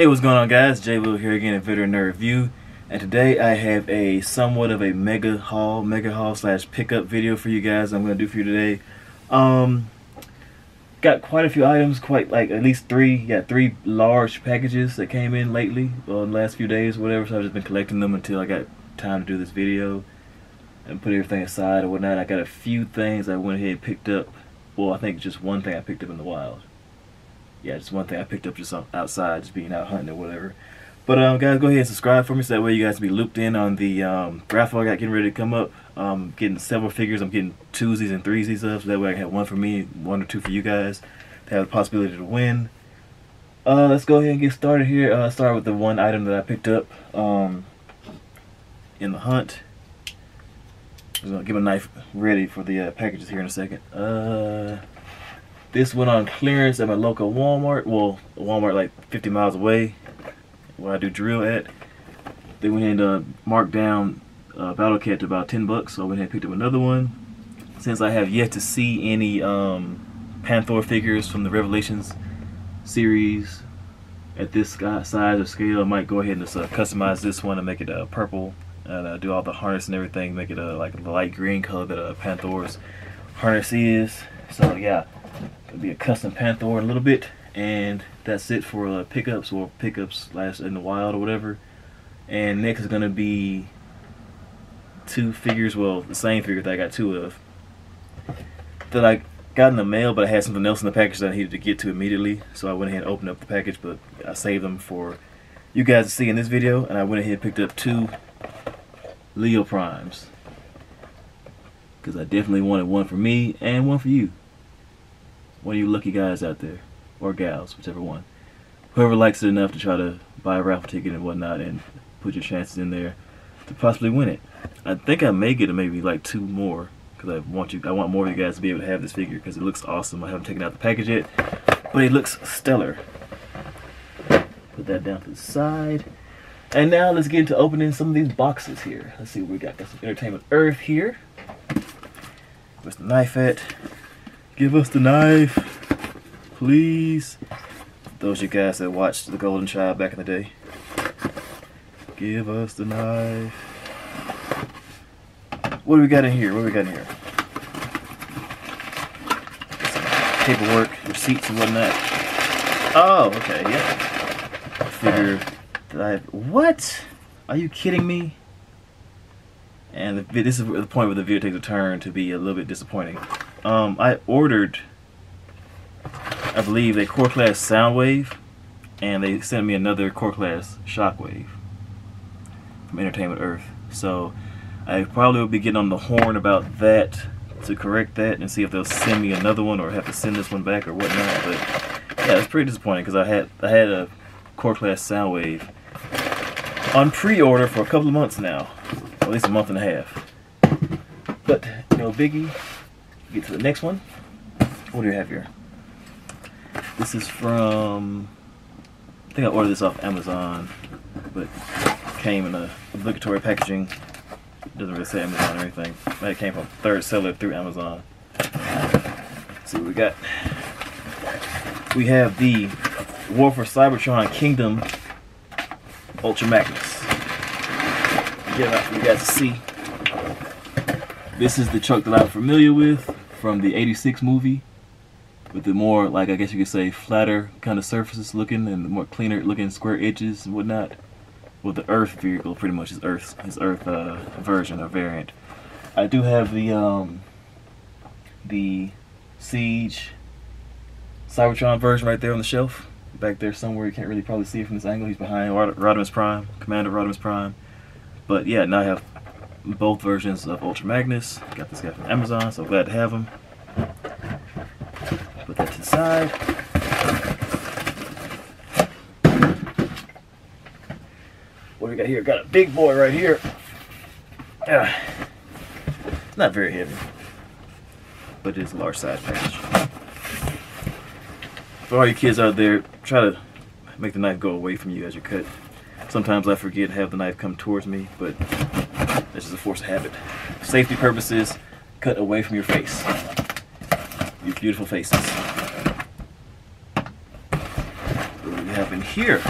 Hey, what's going on guys? Jay Will here again at Nerd Review. And today I have a somewhat of a mega haul, mega haul slash pickup video for you guys I'm going to do for you today. Um, got quite a few items, quite like at least three, got three large packages that came in lately, well, in the last few days whatever, so I've just been collecting them until I got time to do this video and put everything aside or whatnot. I got a few things I went ahead and picked up, well I think just one thing I picked up in the wild yeah, just one thing I picked up just outside, just being out hunting or whatever. But um, guys, go ahead and subscribe for me so that way you guys can be looped in on the um, raffle I got getting ready to come up. Um, getting several figures. I'm getting twosies and threesies of, so that way I can have one for me, one or two for you guys to have the possibility to win. Uh, let's go ahead and get started here. Uh, start with the one item that I picked up um, in the hunt. I'm gonna get my knife ready for the uh, packages here in a second. Uh, this went on clearance at my local Walmart. Well, Walmart like 50 miles away where I do drill at. They went ahead and uh, marked down uh, Battle Cat to about 10 bucks, so I went ahead and picked up another one. Since I have yet to see any um, Panther figures from the Revelations series at this size or scale, I might go ahead and just uh, customize this one and make it uh, purple and uh, do all the harness and everything, make it uh, like the light green color that uh, Panther's harness is. So yeah, It'll be a custom Panther in a little bit, and that's it for uh, pickups or pickups last in the wild or whatever. And next is gonna be two figures, well, the same figure that I got two of that I got in the mail, but I had something else in the package that I needed to get to immediately, so I went ahead and opened up the package, but I saved them for you guys to see in this video, and I went ahead and picked up two Leo Primes. Because I definitely wanted one for me and one for you one of you lucky guys out there, or gals, whichever one. Whoever likes it enough to try to buy a raffle ticket and whatnot and put your chances in there to possibly win it. I think I may get maybe like two more because I want you, I want more of you guys to be able to have this figure because it looks awesome. I haven't taken out the package yet, but it looks stellar. Put that down to the side. And now let's get into opening some of these boxes here. Let's see what we got. Got some Entertainment Earth here. Where's the knife at? Give us the knife, please. Those you guys that watched The Golden Child back in the day. Give us the knife. What do we got in here? What do we got in here? Paperwork, receipts and whatnot. Oh, okay, yeah. I figure that I have, what? Are you kidding me? And the, this is the point where the video takes a turn to be a little bit disappointing um, I ordered, I believe, a core class Soundwave, and they sent me another core class Shockwave from Entertainment Earth. So I probably will be getting on the horn about that to correct that and see if they'll send me another one or have to send this one back or whatnot. But yeah, it's pretty disappointing because I had I had a core class Soundwave on pre-order for a couple of months now, at least a month and a half. But no biggie get to the next one. What do we have here? This is from, I think I ordered this off Amazon, but came in a obligatory packaging. Doesn't really say Amazon or anything. But it came from third seller through Amazon. Let's see what we got. We have the War for Cybertron Kingdom Ultra Magnus. Get out for you guys to see. This is the truck that I'm familiar with from the 86 movie with the more like I guess you could say flatter kind of surfaces looking and the more cleaner looking square edges and whatnot. With the Earth vehicle pretty much is Earth his Earth uh, version or variant. I do have the um, the Siege Cybertron version right there on the shelf back there somewhere. You can't really probably see it from this angle. He's behind Rodimus Prime Commander Rodimus Prime. But yeah now I have both versions of Ultra Magnus. Got this guy from Amazon, so glad to have him. Put that to the What do we got here? Got a big boy right here. Uh, not very heavy, but it is a large size package. For all you kids out there, try to make the knife go away from you as you cut. Sometimes I forget to have the knife come towards me, but this is a force of habit. Safety purposes, cut away from your face. Your beautiful faces. have in here.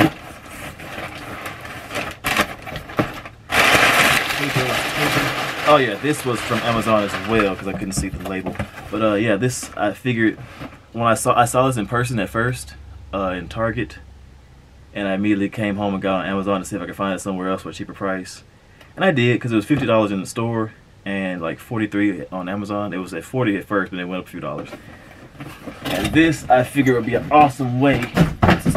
Oh yeah, this was from Amazon as well because I couldn't see the label. But uh, yeah, this I figured when I saw I saw this in person at first uh, in Target, and I immediately came home and got on Amazon to see if I could find it somewhere else for a cheaper price, and I did because it was fifty dollars in the store and like forty three on Amazon. It was at forty at first, but it went up a few dollars. And this I figured would be an awesome way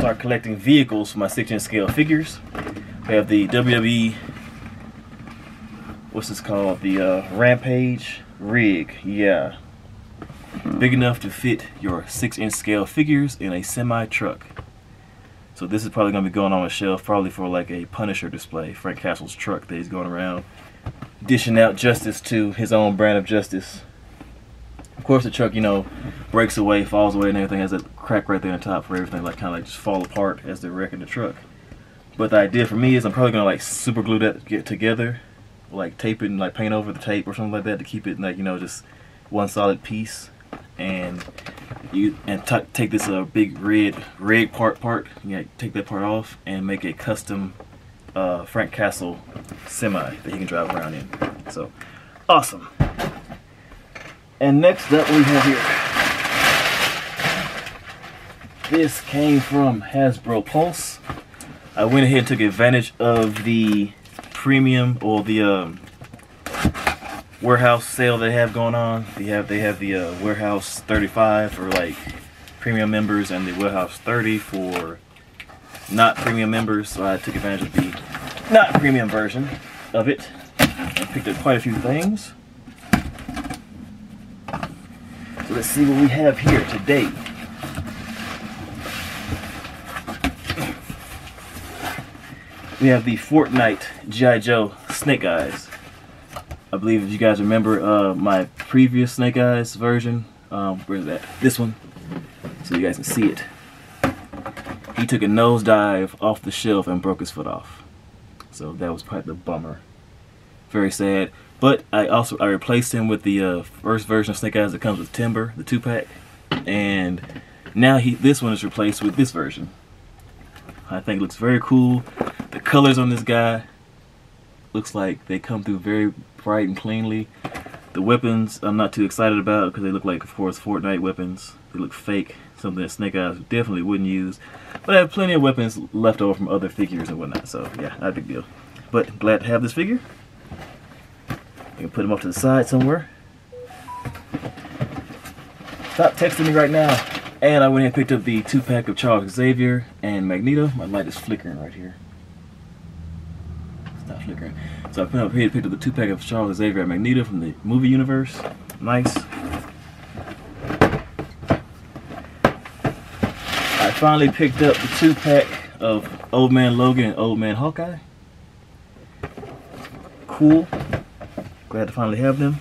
start collecting vehicles for my six inch scale figures. We have the WWE what's this called? The uh, Rampage rig. Yeah. Big enough to fit your 6 inch scale figures in a semi truck. So this is probably going to be going on a shelf probably for like a Punisher display. Frank Castle's truck that he's going around dishing out justice to his own brand of justice. Of course the truck, you know, breaks away, falls away and everything has a crack right there on top for everything like kind of like just fall apart as they're wrecking the truck. But the idea for me is I'm probably to like super glue that get together like tape it and like paint over the tape or something like that to keep it like you know just one solid piece. And you and take this uh, big red red part part you know, take that part off and make a custom uh, Frank Castle semi that he can drive around in. So awesome. And next up we have here this came from Hasbro Pulse I went ahead and took advantage of the premium or the um, warehouse sale they have going on. They have they have the uh, warehouse 35 for like premium members and the warehouse 30 for not premium members. So I took advantage of the not premium version of it and picked up quite a few things. So let's see what we have here today. We have the Fortnite G.I. Joe Snake Eyes. I believe if you guys remember uh, my previous Snake Eyes version, um, where's that? This one, so you guys can see it. He took a nosedive off the shelf and broke his foot off. So that was probably the bummer. Very sad. But I also I replaced him with the uh, first version of Snake Eyes that comes with Timber, the two pack, and now he this one is replaced with this version. I think it looks very cool. Colors on this guy looks like they come through very bright and cleanly. The weapons I'm not too excited about because they look like, of course, Fortnite weapons. They look fake, something that Snake Eyes definitely wouldn't use. But I have plenty of weapons left over from other figures and whatnot, so yeah, not a big deal. But glad to have this figure. I can put him off to the side somewhere. Stop texting me right now. And I went and picked up the two pack of Charles Xavier and Magneto. My light is flickering right here. Stop flickering. So I put up here picked up the two pack of Charles Xavier and Magneto from the movie universe. Nice. I finally picked up the two pack of Old Man Logan and Old Man Hawkeye. Cool. Glad to finally have them.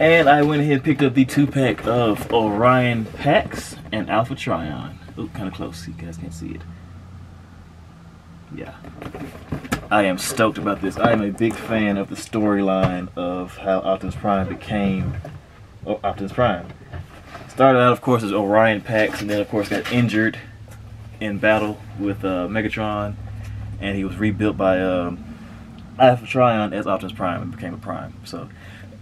And I went ahead and picked up the two pack of Orion Pax and Alpha Trion. Oh, kind of close. You guys can't see it. Yeah. I am stoked about this. I am a big fan of the storyline of how Optimus Prime became oh, Optimus Prime. Started out, of course, as Orion Pax, and then, of course, got injured in battle with uh, Megatron, and he was rebuilt by um, Alpha Trion as Optimus Prime and became a Prime. So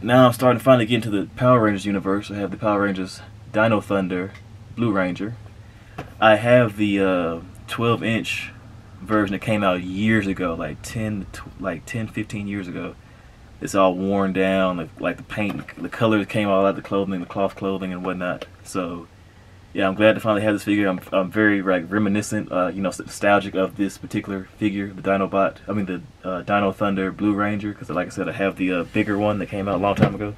now I'm starting to finally get into the Power Rangers universe. I have the Power Rangers Dino Thunder Blue Ranger. I have the uh, 12 inch version that came out years ago, like 10, like 10, 15 years ago. It's all worn down, like, the paint, the colors came all out of the clothing, the cloth clothing and whatnot. So, yeah, I'm glad to finally have this figure. I'm, I'm very like reminiscent, uh, you know, nostalgic of this particular figure, the Dinobot. I mean, the uh, Dino Thunder Blue Ranger, because like I said, I have the uh, bigger one that came out a long time ago.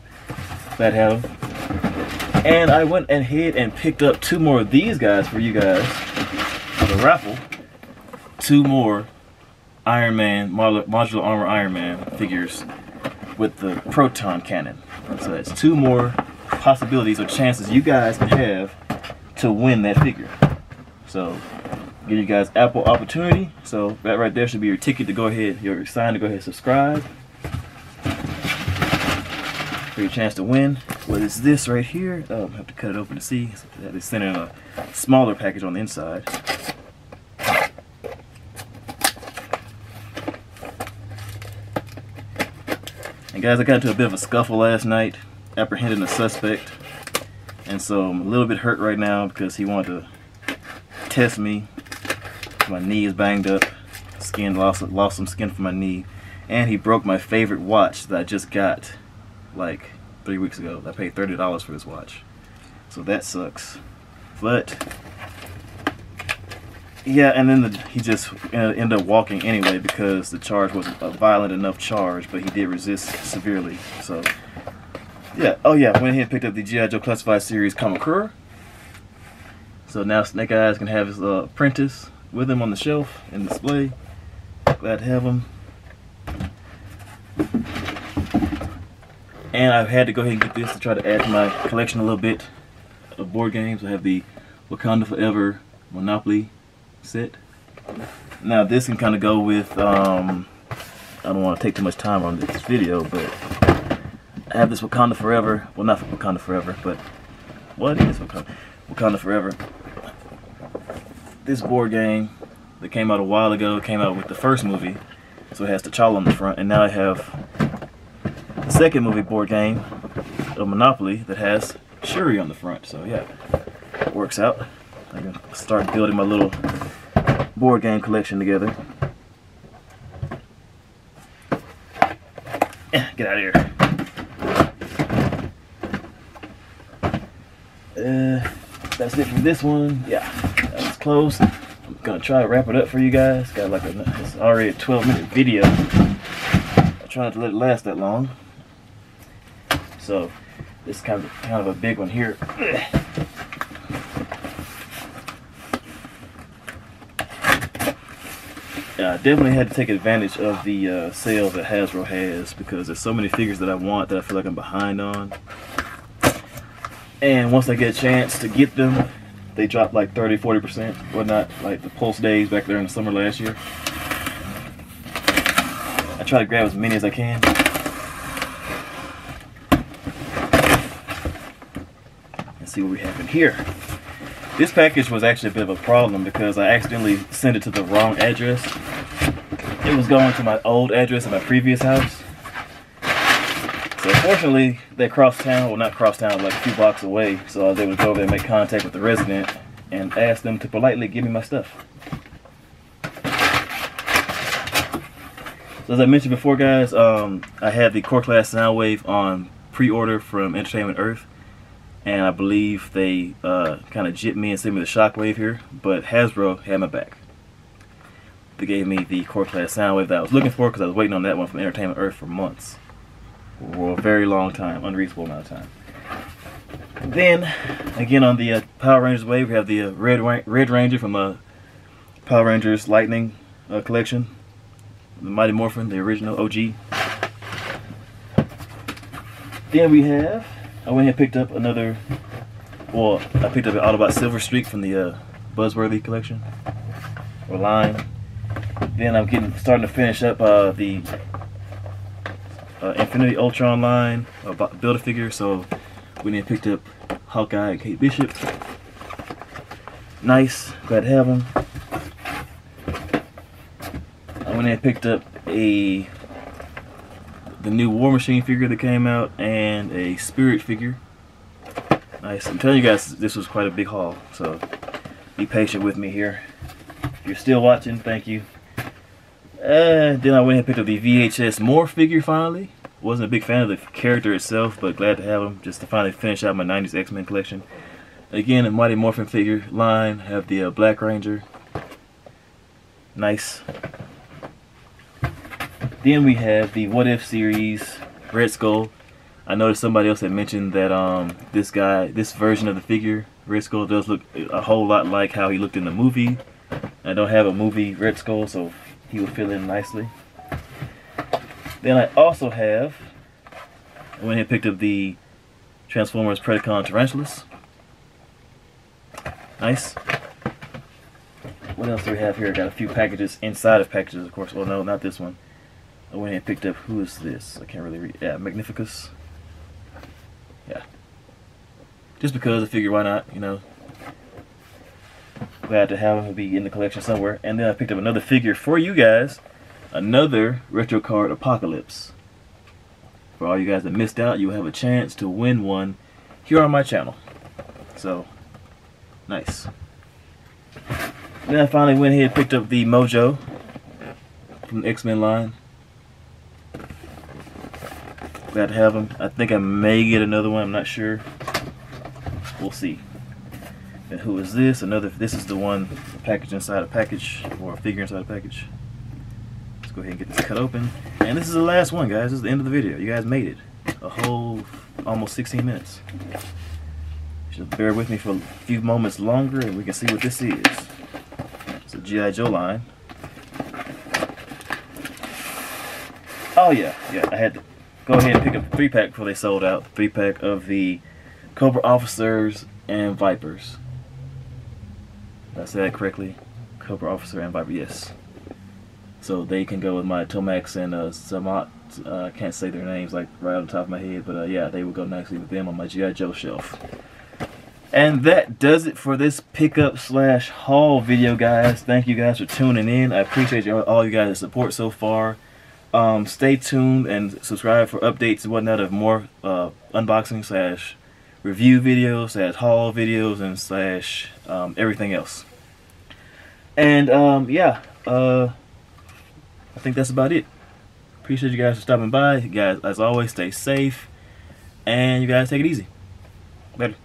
Glad to have him. And I went and ahead and picked up two more of these guys for you guys for the raffle two more Iron Man, modular armor Iron Man figures with the proton cannon. So that's two more possibilities or chances you guys have to win that figure. So give you guys ample opportunity. So that right there should be your ticket to go ahead, your sign to go ahead and subscribe. For your chance to win. What is this right here? Oh, I have to cut it open to see. Is sent in a smaller package on the inside. Guys, I got into a bit of a scuffle last night, apprehending a suspect. And so I'm a little bit hurt right now because he wanted to test me. My knee is banged up. Skin lost lost some skin from my knee. And he broke my favorite watch that I just got like three weeks ago. I paid thirty dollars for this watch. So that sucks. But yeah, and then the, he just ended up walking anyway because the charge wasn't a violent enough charge, but he did resist severely. So, yeah. Oh, yeah. Went ahead and picked up the G.I. Joe Classified Series Kamakura. So now Snake Eyes can have his uh, apprentice with him on the shelf and display. Glad to have him. And I've had to go ahead and get this to try to add to my collection a little bit of board games. I have the Wakanda Forever Monopoly set. Now this can kind of go with, um, I don't want to take too much time on this video, but I have this Wakanda Forever, well not Wakanda Forever, but what is Wakanda? Wakanda Forever. This board game that came out a while ago, came out with the first movie, so it has T'Challa on the front, and now I have the second movie board game of Monopoly that has Shuri on the front, so yeah, works out. I can start building my little board game collection together. Get out of here. Uh, that's it for this one. Yeah, that's close. I'm gonna try to wrap it up for you guys. Got like a, it's already a 12 minute video. I try not to let it last that long. So this is kind of kind of a big one here. uh, definitely had to take advantage of the uh, sale that Hasbro has because there's so many figures that I want that I feel like I'm behind on. And once I get a chance to get them, they drop like 30, 40%, whatnot, like the Pulse days back there in the summer last year. I try to grab as many as I can. Let's see what we have in here. This package was actually a bit of a problem because I accidentally sent it to the wrong address. It was going to my old address at my previous house. So fortunately, they crossed town, well not cross town, like a few blocks away. So I was able to go over there and make contact with the resident and ask them to politely give me my stuff. So as I mentioned before guys, um, I had the Core Class Soundwave on pre-order from Entertainment Earth and I believe they uh, kind of jipped me and sent me the shockwave here, but Hasbro had my back. Gave me the core class Soundwave that I was looking for because I was waiting on that one from Entertainment Earth for months. For a very long time, unreasonable amount of time. then, again on the uh, Power Rangers wave, we have the uh, Red, Red Ranger from uh, Power Rangers Lightning uh, collection. The Mighty Morphin, the original OG. Then we have I went and picked up another. Well, I picked up an Autobot Silver Streak from the uh, Buzzworthy collection or line. Then I'm getting starting to finish up uh, the uh, Infinity Ultron line about build a figure. So we then picked up Hawkeye and Kate Bishop. Nice, glad to have them. I went and picked up a the new War Machine figure that came out and a Spirit figure. Nice. I'm telling you guys, this was quite a big haul, so be patient with me here. If you're still watching, thank you. Uh, then I went and picked up the VHS Morph figure finally. Wasn't a big fan of the character itself, but glad to have him just to finally finish out my 90s X-Men collection. Again, a Mighty Morphin figure line. Have the uh, Black Ranger. Nice. Then we have the What If series, Red Skull. I noticed somebody else had mentioned that um, this guy, this version of the figure, Red Skull, does look a whole lot like how he looked in the movie. I don't have a movie Red Skull, so he will fill in nicely. Then I also have, I went ahead and picked up the Transformers Predacon Tarantulas. Nice. What else do we have here? Got a few packages inside of packages, of course. Oh no, not this one. I went and picked up, who is this? I can't really read. Yeah, Magnificus. Yeah. Just because I figured why not, you know. Glad to have him be in the collection somewhere. And then I picked up another figure for you guys. Another retro card Apocalypse. For all you guys that missed out, you have a chance to win one here on my channel. So, nice. Then I finally went ahead and picked up the Mojo from the X-Men line. Glad to have them. I think I may get another one. I'm not sure. We'll see. Who is this? Another. This is the one package inside a package or a figure inside a package. Let's go ahead and get this cut open. And this is the last one, guys. This is the end of the video. You guys made it. A whole almost 16 minutes. Just bear with me for a few moments longer and we can see what this is. It's a G.I. Joe line. Oh yeah, yeah, I had to go ahead and pick up three pack before they sold out. Three pack of the Cobra Officers and Vipers. Did I say that correctly? Cobra Officer and Viper, yes. So they can go with my Tomax and uh, Xamot. Uh, I can't say their names like right on top of my head, but uh, yeah, they will go nicely with them on my G.I. Joe shelf. And that does it for this pickup slash haul video, guys. Thank you guys for tuning in. I appreciate all you guys' support so far. Um, stay tuned and subscribe for updates and whatnot of more uh, unboxing slash review videos slash haul videos and slash um, everything else. And um, yeah, uh, I think that's about it. Appreciate you guys for stopping by. You guys, as always, stay safe and you guys take it easy. Later.